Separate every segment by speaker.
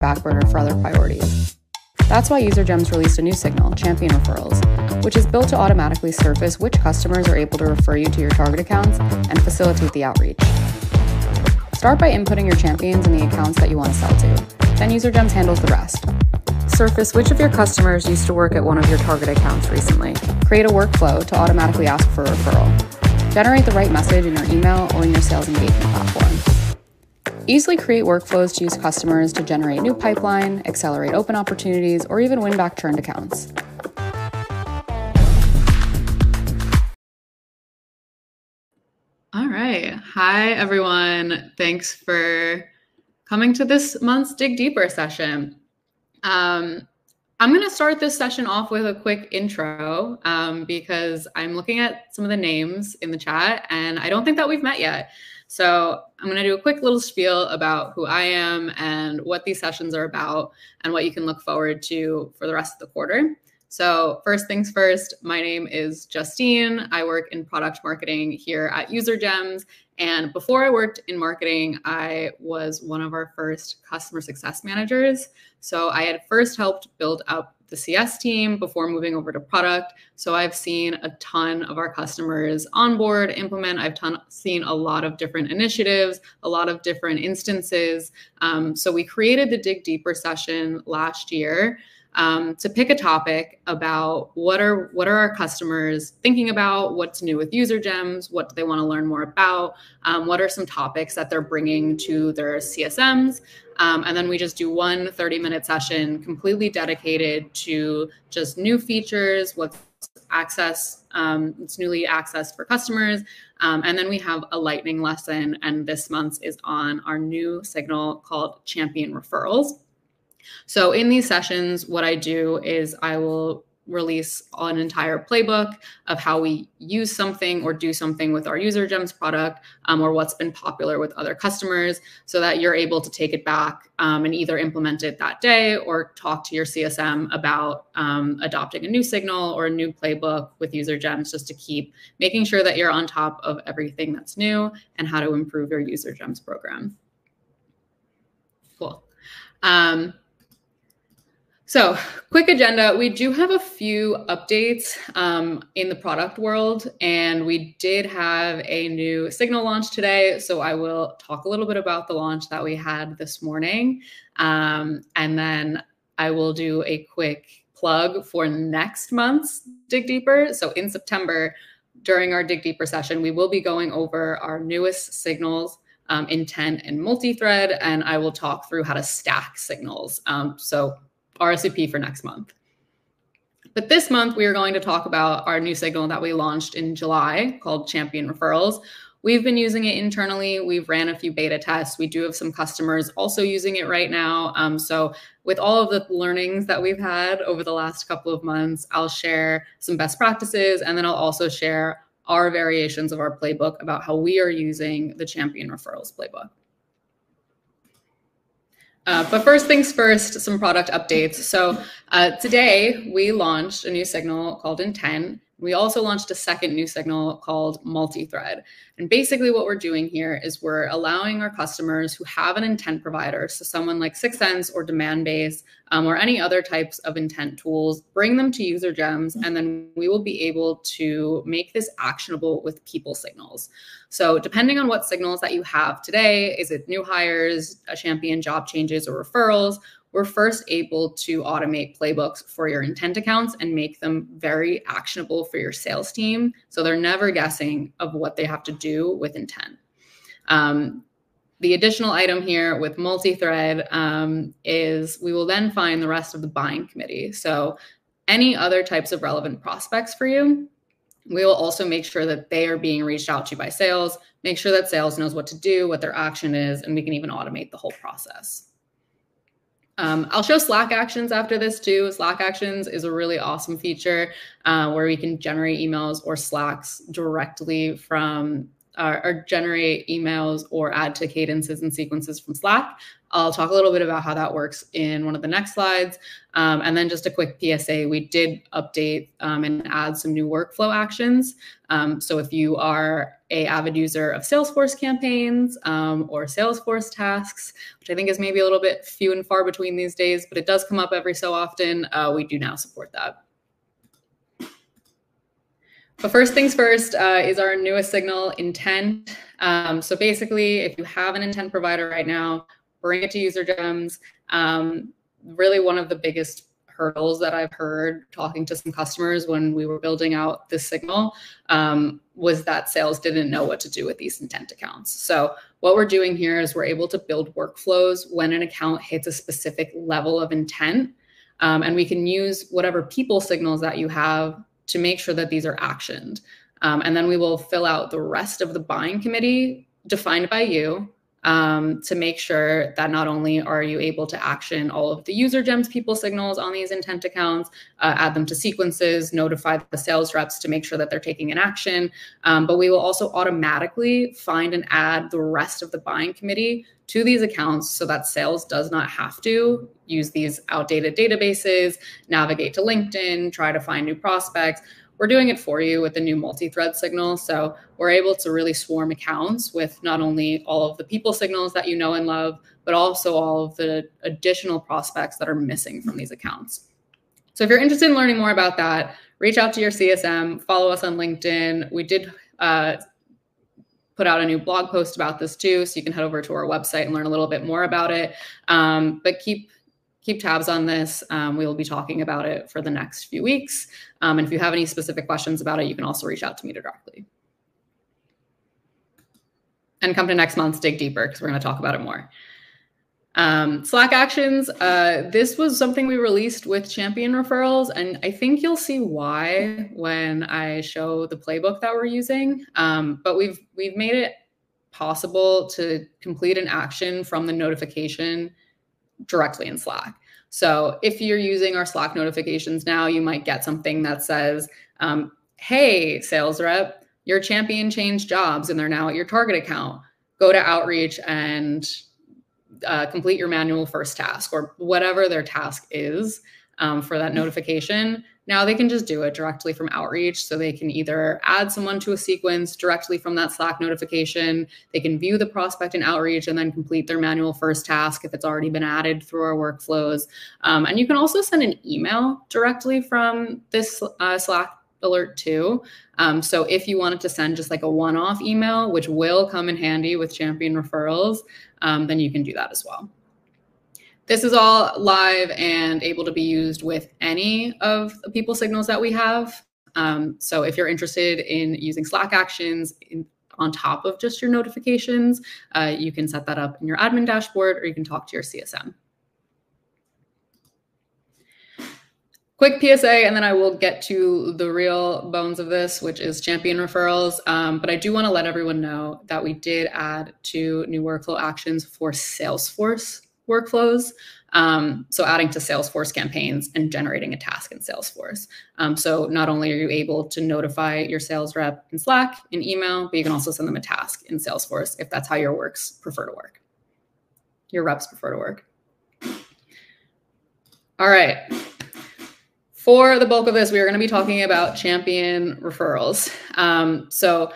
Speaker 1: back burner for other priorities. That's why UserGems released a new signal, Champion Referrals, which is built to automatically surface which customers are able to refer you to your target accounts and facilitate the outreach. Start by inputting your champions in the accounts that you want to sell to. Then UserGems handles the rest. Surface which of your customers used to work at one of your target accounts recently. Create a workflow to automatically ask for a referral. Generate the right message in your email or in your sales engagement platform. Easily create workflows to use customers to generate new pipeline, accelerate open opportunities, or even win back churned accounts.
Speaker 2: All right. Hi, everyone. Thanks for coming to this month's Dig Deeper session. Um, I'm going to start this session off with a quick intro um, because I'm looking at some of the names in the chat and I don't think that we've met yet. So I'm going to do a quick little spiel about who I am and what these sessions are about and what you can look forward to for the rest of the quarter. So, first things first, my name is Justine. I work in product marketing here at User Gems. And before I worked in marketing, I was one of our first customer success managers. So, I had first helped build up the CS team before moving over to product. So I've seen a ton of our customers onboard, implement. I've ton, seen a lot of different initiatives, a lot of different instances. Um, so we created the Dig Deeper session last year. Um, to pick a topic about what are what are our customers thinking about what's new with user gems what do they want to learn more about um, what are some topics that they're bringing to their csms um, and then we just do one 30 minute session completely dedicated to just new features, what's access, um, it's newly accessed for customers. Um, and then we have a lightning lesson. And this month's is on our new signal called Champion Referrals. So in these sessions, what I do is I will release an entire playbook of how we use something or do something with our user gems product um, or what's been popular with other customers so that you're able to take it back um, and either implement it that day or talk to your CSM about um, adopting a new signal or a new playbook with user gems just to keep making sure that you're on top of everything that's new and how to improve your user gems program. Cool. So, quick agenda. We do have a few updates um, in the product world, and we did have a new signal launch today. So, I will talk a little bit about the launch that we had this morning. Um, and then I will do a quick plug for next month's Dig Deeper. So, in September, during our Dig Deeper session, we will be going over our newest signals. Um, intent and multi-thread, and I will talk through how to stack signals. Um, so RSVP for next month. But this month, we are going to talk about our new signal that we launched in July called Champion Referrals. We've been using it internally. We've ran a few beta tests. We do have some customers also using it right now. Um, so, with all of the learnings that we've had over the last couple of months, I'll share some best practices and then I'll also share our variations of our playbook about how we are using the Champion Referrals playbook. Uh, but first things first, some product updates. So uh, today we launched a new signal called Intent. We also launched a second new signal called multi-thread. And basically what we're doing here is we're allowing our customers who have an intent provider, so someone like 6sense or Demandbase um, or any other types of intent tools, bring them to UserGems, and then we will be able to make this actionable with people signals. So depending on what signals that you have today, is it new hires, a champion job changes or referrals, we're first able to automate playbooks for your intent accounts and make them very actionable for your sales team. So they're never guessing of what they have to do with intent. Um, the additional item here with multi-thread um, is we will then find the rest of the buying committee. So any other types of relevant prospects for you, we will also make sure that they are being reached out to by sales, make sure that sales knows what to do, what their action is, and we can even automate the whole process. Um, I'll show Slack actions after this too. Slack actions is a really awesome feature uh, where we can generate emails or Slacks directly from uh, or generate emails or add to cadences and sequences from Slack. I'll talk a little bit about how that works in one of the next slides. Um, and then just a quick PSA, we did update um, and add some new workflow actions. Um, so if you are a avid user of Salesforce campaigns um, or Salesforce tasks, which I think is maybe a little bit few and far between these days, but it does come up every so often, uh, we do now support that. But first things first uh, is our newest signal intent. Um, so basically, if you have an intent provider right now, bring it to user gems. Um, really, one of the biggest hurdles that I've heard talking to some customers when we were building out this signal um, was that sales didn't know what to do with these intent accounts. So what we're doing here is we're able to build workflows when an account hits a specific level of intent. Um, and we can use whatever people signals that you have to make sure that these are actioned. Um, and then we will fill out the rest of the buying committee defined by you um, to make sure that not only are you able to action all of the user gems people signals on these intent accounts, uh, add them to sequences, notify the sales reps to make sure that they're taking an action, um, but we will also automatically find and add the rest of the buying committee to these accounts so that sales does not have to use these outdated databases, navigate to LinkedIn, try to find new prospects we're doing it for you with the new multi-thread signal. So we're able to really swarm accounts with not only all of the people signals that you know and love, but also all of the additional prospects that are missing from these accounts. So if you're interested in learning more about that, reach out to your CSM, follow us on LinkedIn. We did uh, put out a new blog post about this too, so you can head over to our website and learn a little bit more about it. Um, but keep keep tabs on this. Um, we will be talking about it for the next few weeks. Um, and if you have any specific questions about it, you can also reach out to me directly. And come to next month's Dig Deeper because we're going to talk about it more. Um, Slack actions. Uh, this was something we released with champion referrals, and I think you'll see why when I show the playbook that we're using. Um, but we've we've made it possible to complete an action from the notification directly in Slack. So if you're using our Slack notifications now, you might get something that says, um, hey, sales rep, your champion changed jobs and they're now at your target account. Go to outreach and uh, complete your manual first task or whatever their task is um, for that notification. Now they can just do it directly from Outreach. So they can either add someone to a sequence directly from that Slack notification. They can view the prospect in Outreach and then complete their manual first task if it's already been added through our workflows. Um, and you can also send an email directly from this uh, Slack alert too. Um, so if you wanted to send just like a one off email, which will come in handy with champion referrals, um, then you can do that as well. This is all live and able to be used with any of the people signals that we have. Um, so if you're interested in using Slack actions in, on top of just your notifications, uh, you can set that up in your admin dashboard or you can talk to your CSM. Quick PSA, and then I will get to the real bones of this, which is champion referrals. Um, but I do want to let everyone know that we did add two new workflow actions for Salesforce workflows. Um, so adding to Salesforce campaigns and generating a task in Salesforce. Um, so not only are you able to notify your sales rep in Slack, in email, but you can also send them a task in Salesforce if that's how your works prefer to work. Your reps prefer to work. All right. For the bulk of this, we are going to be talking about champion referrals. Um, so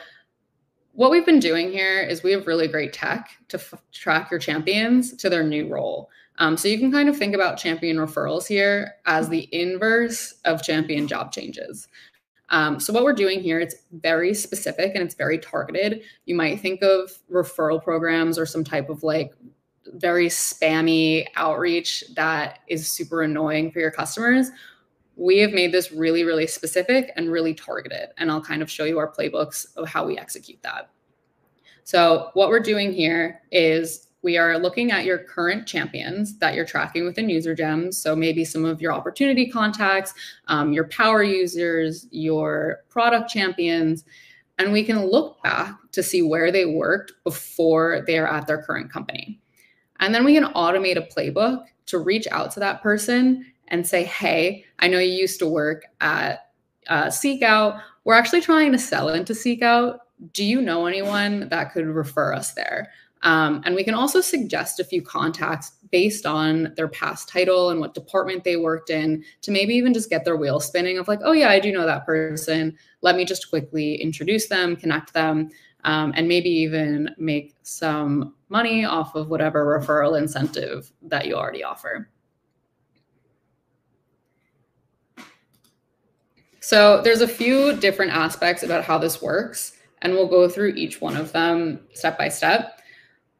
Speaker 2: what we've been doing here is we have really great tech to f- track your champions to their new role. Um, so you can kind of think about champion referrals here as the inverse of champion job changes. Um, so what we're doing here, it's very specific and it's very targeted. You might think of referral programs or some type of like very spammy outreach that is super annoying for your customers we have made this really, really specific and really targeted. And I'll kind of show you our playbooks of how we execute that. So, what we're doing here is we are looking at your current champions that you're tracking within user gems. So, maybe some of your opportunity contacts, um, your power users, your product champions. And we can look back to see where they worked before they're at their current company. And then we can automate a playbook to reach out to that person and say, hey, I know you used to work at uh, Seek Out. We're actually trying to sell into Seek Out. Do you know anyone that could refer us there? Um, and we can also suggest a few contacts based on their past title and what department they worked in to maybe even just get their wheel spinning of like, oh, yeah, I do know that person. Let me just quickly introduce them, connect them, um, and maybe even make some money off of whatever referral incentive that you already offer. So there's a few different aspects about how this works, and we'll go through each one of them step by step.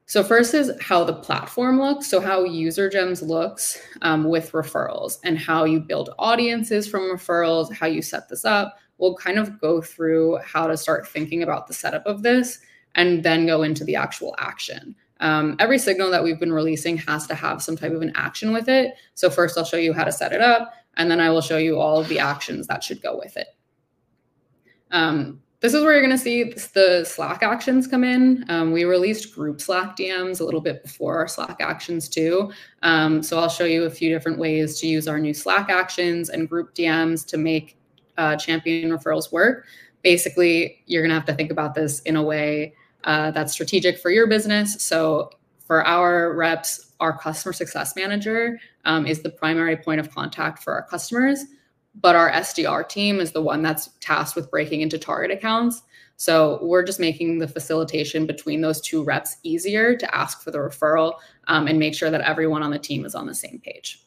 Speaker 2: So first is how the platform looks, so how User Gems looks um, with referrals and how you build audiences from referrals, how you set this up. We'll kind of go through how to start thinking about the setup of this and then go into the actual action. Um, every signal that we've been releasing has to have some type of an action with it. So first I'll show you how to set it up, and then I will show you all of the actions that should go with it. Um, this is where you're going to see the Slack actions come in. Um, we released group Slack DMs a little bit before our Slack actions too. Um, so I'll show you a few different ways to use our new Slack actions and group DMs to make uh, champion referrals work. Basically, you're going to have to think about this in a way uh, that's strategic for your business. So for our reps, our customer success manager um, is the primary point of contact for our customers, but our SDR team is the one that's tasked with breaking into target accounts. So we're just making the facilitation between those two reps easier to ask for the referral um, and make sure that everyone on the team is on the same page.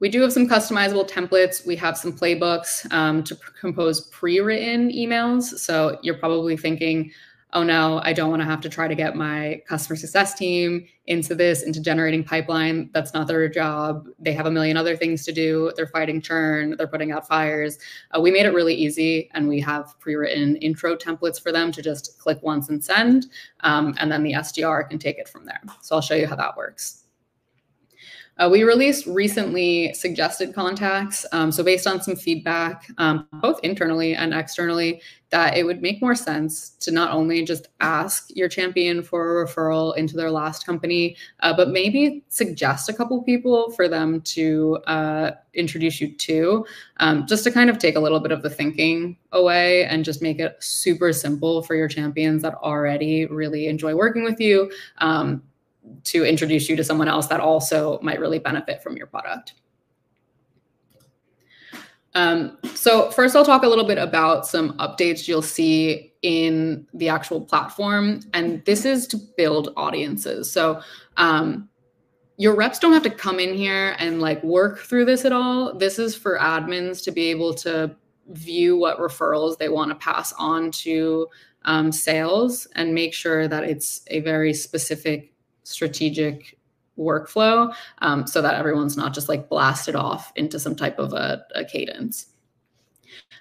Speaker 2: We do have some customizable templates. We have some playbooks um, to compose pre-written emails. So you're probably thinking, oh no, I don't want to have to try to get my customer success team into this, into generating pipeline. That's not their job. They have a million other things to do. They're fighting churn, they're putting out fires. Uh, we made it really easy, and we have pre written intro templates for them to just click once and send. Um, and then the SDR can take it from there. So I'll show you how that works. Uh, we released recently suggested contacts. Um, so, based on some feedback, um, both internally and externally, that it would make more sense to not only just ask your champion for a referral into their last company, uh, but maybe suggest a couple people for them to uh, introduce you to, um, just to kind of take a little bit of the thinking away and just make it super simple for your champions that already really enjoy working with you um, to introduce you to someone else that also might really benefit from your product. Um, so first I'll talk a little bit about some updates you'll see in the actual platform. And this is to build audiences. So um, your reps don't have to come in here and like work through this at all. This is for admins to be able to view what referrals they want to pass on to um, sales and make sure that it's a very specific strategic workflow um, so that everyone's not just like blasted off into some type of a, a cadence.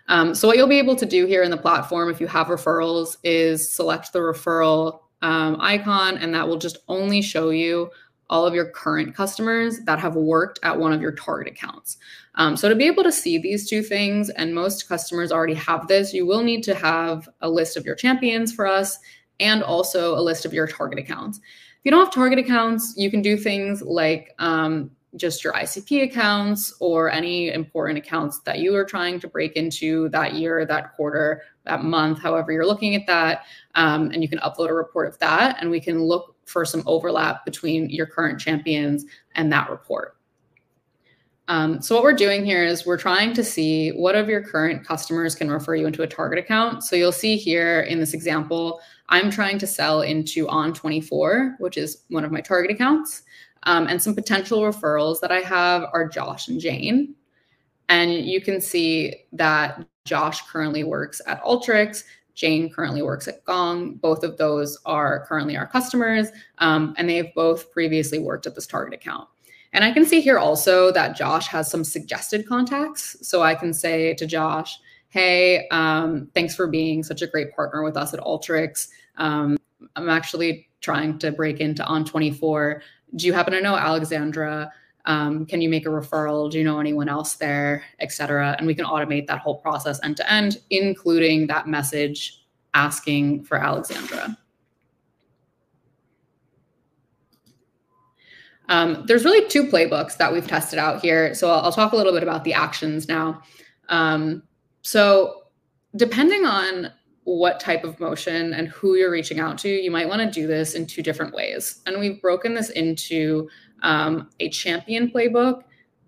Speaker 2: Um, so what you'll be able to do here in the platform if you have referrals is select the referral um, icon and that will just only show you all of your current customers that have worked at one of your target accounts. Um, so to be able to see these two things, and most customers already have this, you will need to have a list of your champions for us and also a list of your target accounts. If you don't have target accounts, you can do things like um, just your ICP accounts or any important accounts that you are trying to break into that year, that quarter, that month, however you're looking at that. Um, and you can upload a report of that, and we can look for some overlap between your current champions and that report. Um, so what we're doing here is we're trying to see what of your current customers can refer you into a target account. So you'll see here in this example, I'm trying to sell into On24, which is one of my target accounts. Um, and some potential referrals that I have are Josh and Jane. And you can see that Josh currently works at Alteryx. Jane currently works at Gong. Both of those are currently our customers, um, and they've both previously worked at this target account. And I can see here also that Josh has some suggested contacts. So I can say to Josh, hey, um, thanks for being such a great partner with us at Alteryx. Um, I'm actually trying to break into On24. Do you happen to know Alexandra? Um, can you make a referral? Do you know anyone else there, et cetera? And we can automate that whole process end to end, including that message asking for Alexandra. Um, there's really two playbooks that we've tested out here. So I'll, I'll talk a little bit about the actions now. Um, so depending on what type of motion and who you're reaching out to, you might want to do this in two different ways. And we've broken this into um, a champion playbook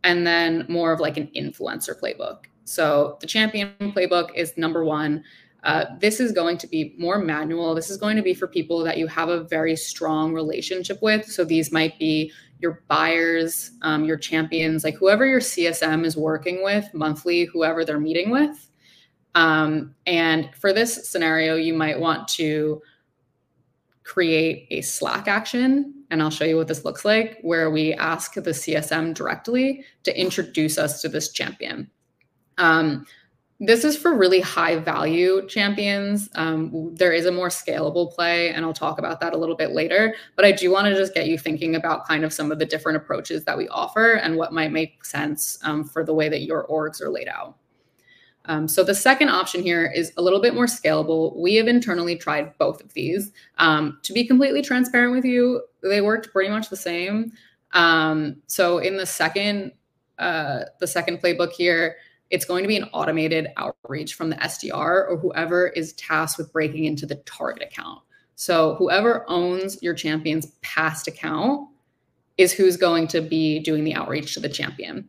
Speaker 2: and then more of like an influencer playbook. So the champion playbook is number one. Uh, this is going to be more manual. This is going to be for people that you have a very strong relationship with. So these might be your buyers, um, your champions, like whoever your CSM is working with monthly, whoever they're meeting with. Um, and for this scenario, you might want to create a Slack action. And I'll show you what this looks like, where we ask the CSM directly to introduce us to this champion. Um, this is for really high value champions. Um, there is a more scalable play, and I'll talk about that a little bit later. But I do want to just get you thinking about kind of some of the different approaches that we offer and what might make sense um, for the way that your orgs are laid out. Um, so the second option here is a little bit more scalable. We have internally tried both of these. Um, to be completely transparent with you, they worked pretty much the same. Um, so in the second, uh, the second playbook here, it's going to be an automated outreach from the SDR or whoever is tasked with breaking into the target account. So whoever owns your champion's past account is who's going to be doing the outreach to the champion.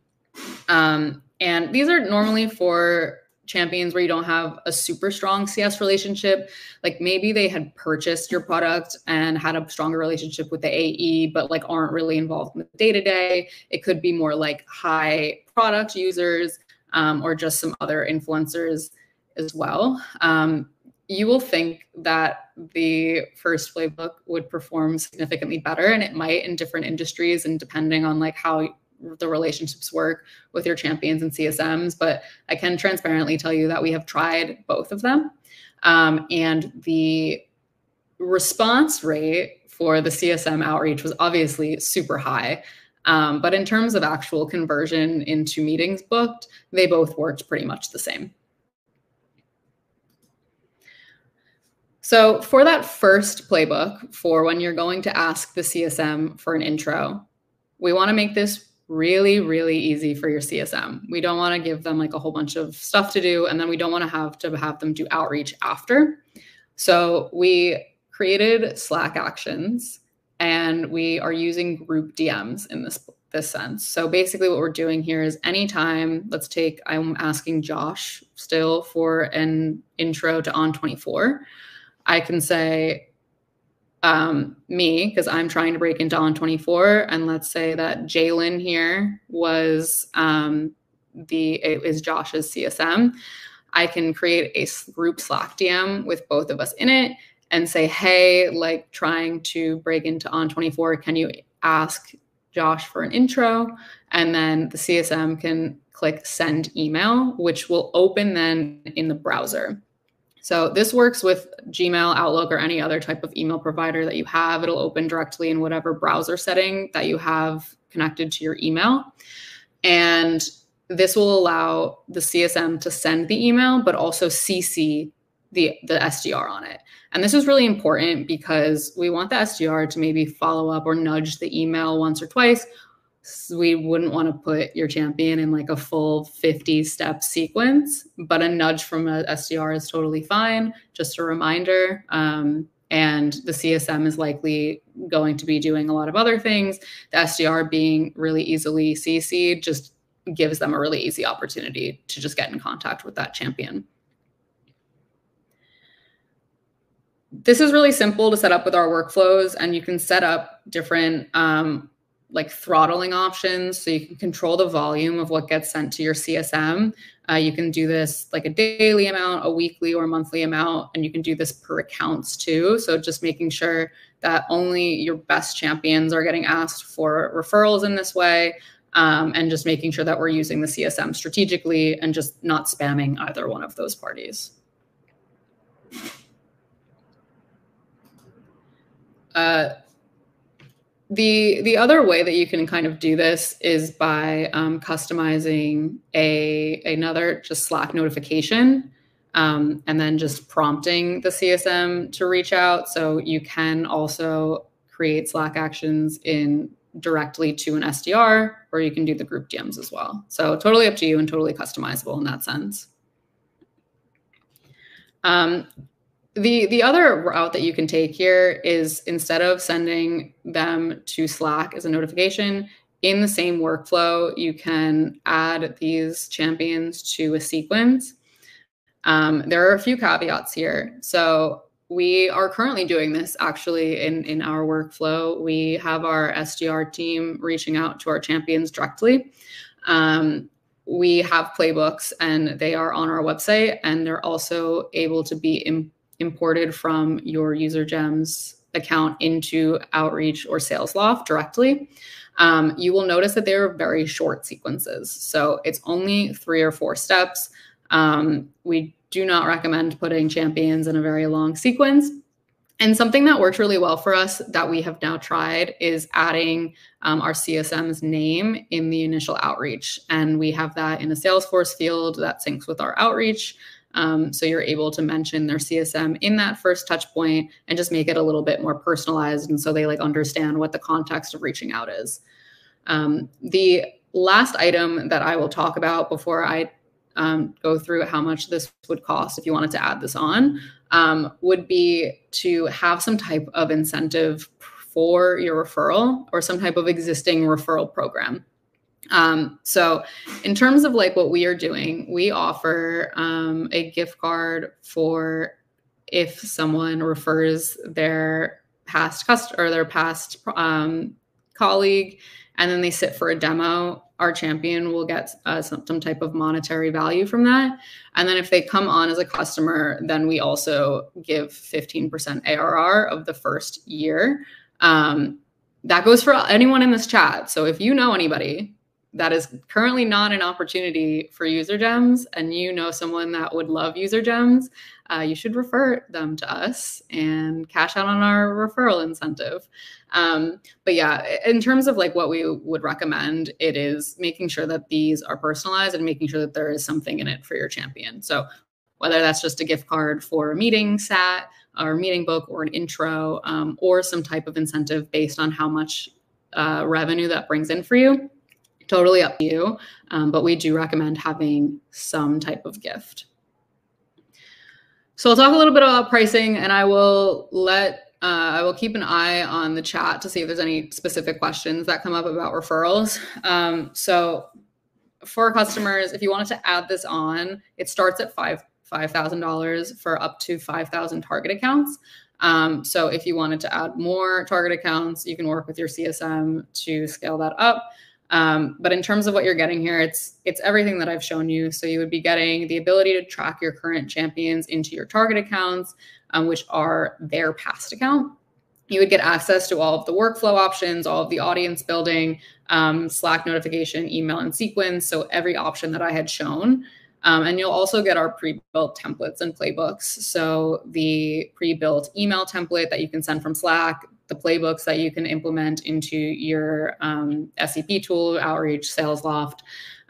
Speaker 2: Um, and these are normally for champions where you don't have a super strong CS relationship. Like maybe they had purchased your product and had a stronger relationship with the AE, but like aren't really involved in the day to day. It could be more like high product users um, or just some other influencers as well. Um, you will think that the first playbook would perform significantly better and it might in different industries and depending on like how the relationships work with your champions and CSMs, but I can transparently tell you that we have tried both of them. Um, and the response rate for the CSM outreach was obviously super high. Um, but in terms of actual conversion into meetings booked, they both worked pretty much the same. So for that first playbook, for when you're going to ask the CSM for an intro, we want to make this really, really easy for your CSM. We don't want to give them like a whole bunch of stuff to do, and then we don't want to have to have them do outreach after. So we created Slack actions and we are using group DMs in this this sense. So basically what we're doing here is anytime, let's take I'm asking Josh still for an intro to On24. I can say, um, me because I'm trying to break into On24, and let's say that Jalen here was um, the is Josh's CSM. I can create a group Slack DM with both of us in it and say, hey, like trying to break into On24, can you ask Josh for an intro? And then the CSM can click send email, which will open then in the browser. So this works with Gmail, Outlook, or any other type of email provider that you have. It'll open directly in whatever browser setting that you have connected to your email. And this will allow the CSM to send the email, but also CC the, the SDR on it. And this is really important because we want the SDR to maybe follow up or nudge the email once or twice we wouldn't want to put your champion in like a full 50 step sequence, but a nudge from a SDR is totally fine. Just a reminder. Um, and the CSM is likely going to be doing a lot of other things. The SDR being really easily CC'd just gives them a really easy opportunity to just get in contact with that champion. This is really simple to set up with our workflows, and you can set up different um, like throttling options so you can control the volume of what gets sent to your CSM. Uh, you can do this like a daily amount, a weekly or monthly amount, and you can do this per accounts too. So just making sure that only your best champions are getting asked for referrals in this way. Um, and just making sure that we're using the CSM strategically and just not spamming either one of those parties. Uh, the the other way that you can kind of do this is by um, customizing a another just Slack notification, um, and then just prompting the CSM to reach out. So you can also create Slack actions in directly to an SDR, or you can do the group DMs as well. So totally up to you and totally customizable in that sense. Um, the the other route that you can take here is instead of sending them to Slack as a notification, in the same workflow, you can add these champions to a sequence. Um, there are a few caveats here. So we are currently doing this actually in, in our workflow. We have our SDR team reaching out to our champions directly. Um, we have playbooks and they are on our website and they're also able to be Im- imported from your user gems account into outreach or SalesLoft directly um, you will notice that they're very short sequences so it's only three or four steps um, we do not recommend putting champions in a very long sequence and something that works really well for us that we have now tried is adding um, our CSM's name in the initial outreach. And we have that in a Salesforce field that syncs with our outreach. Um, so you're able to mention their CSM in that first touch point and just make it a little bit more personalized. And so they like understand what the context of reaching out is. Um, the last item that I will talk about before I um, go through how much this would cost if you wanted to add this on um, would be to have some type of incentive for your referral or some type of existing referral program. Um, so, in terms of like what we are doing, we offer um, a gift card for if someone refers their past customer or their past um, colleague, and then they sit for a demo. Our champion will get uh, some, some type of monetary value from that. And then if they come on as a customer, then we also give 15% ARR of the first year. Um, that goes for anyone in this chat. So if you know anybody that is currently not an opportunity for user gems and you know someone that would love user gems uh, you should refer them to us and cash out on our referral incentive. Um, but yeah in terms of like what we would recommend it is making sure that these are personalized and making sure that there is something in it for your champion. So whether that's just a gift card for a meeting sat or a meeting book or an intro um, or some type of incentive based on how much uh, revenue that brings in for you totally up to you. Um, but we do recommend having some type of gift. So I'll talk a little bit about pricing and I will let uh, I will keep an eye on the chat to see if there's any specific questions that come up about referrals. Um, so for customers, if you wanted to add this on, it starts at five five thousand dollars for up to five thousand target accounts. Um, so if you wanted to add more target accounts, you can work with your CSM to scale that up. Um, but in terms of what you're getting here, it's it's everything that I've shown you. So you would be getting the ability to track your current champions into your target accounts, um, which are their past account. You would get access to all of the workflow options, all of the audience building, um, Slack notification, email, and sequence. So every option that I had shown. Um, and you'll also get our pre-built templates and playbooks. So the pre-built email template that you can send from Slack, the playbooks that you can implement into your um, SEP tool, Outreach, SalesLoft.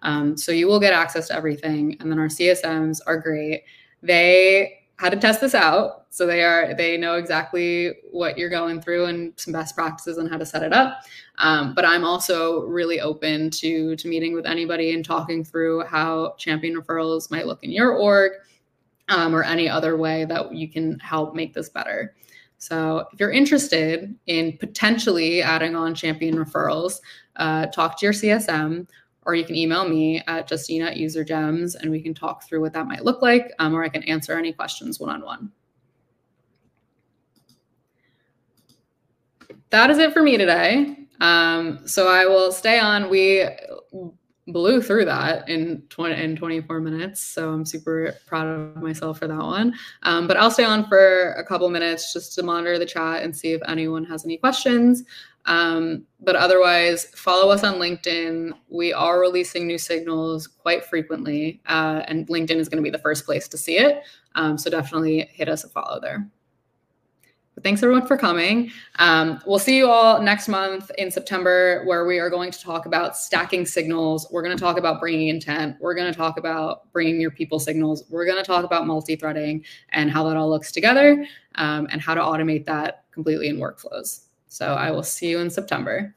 Speaker 2: Um, so you will get access to everything. And then our CSMs are great. They had to test this out, so they are they know exactly what you're going through and some best practices on how to set it up. Um, but I'm also really open to to meeting with anybody and talking through how champion referrals might look in your org. Um, or any other way that you can help make this better. So if you're interested in potentially adding on champion referrals, uh, talk to your CSM or you can email me at Justine at UserGems and we can talk through what that might look like, um, or I can answer any questions one-on-one. That is it for me today. Um, so I will stay on. We blew through that in 20 in 24 minutes so i'm super proud of myself for that one. Um, but i'll stay on for a couple minutes just to monitor the chat and see if anyone has any questions. Um, but otherwise follow us on linkedin. We are releasing new signals quite frequently uh, and linkedin is going to be the first place to see it. Um, so definitely hit us a follow there but thanks everyone for coming. Um, we'll see you all next month in September, where we are going to talk about stacking signals. We're going to talk about bringing intent. We're going to talk about bringing your people signals. We're going to talk about multi threading and how that all looks together um, and how to automate that completely in workflows. So I will see you in September.